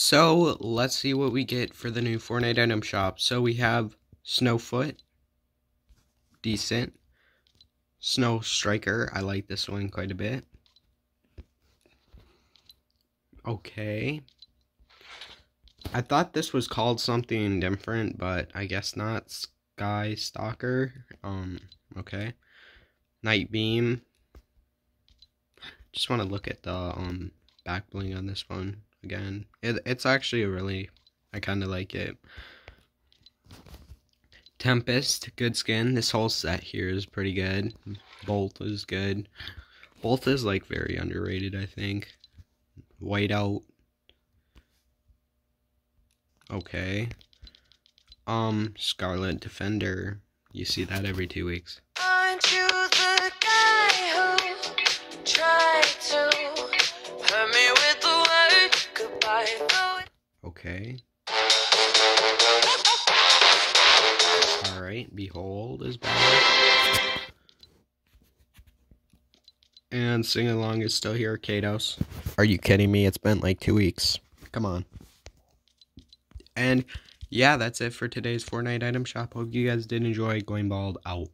So let's see what we get for the new Fortnite item shop. So we have Snowfoot, decent. Snow Striker, I like this one quite a bit. Okay. I thought this was called something different, but I guess not. Sky Stalker. Um, okay. Nitebeam. Just want to look at the um back bling on this one again. It, it's actually really, I kind of like it. Tempest, good skin. This whole set here is pretty good. Bolt is good. Bolt is like very underrated, I think. Whiteout. Okay. Um, Scarlet Defender. You see that every two weeks. Okay. Alright, Behold is back. And Sing Along is still here, Kados. Are you kidding me? It's been like two weeks. Come on. And yeah, that's it for today's Fortnite item shop. Hope you guys did enjoy. Going bald out.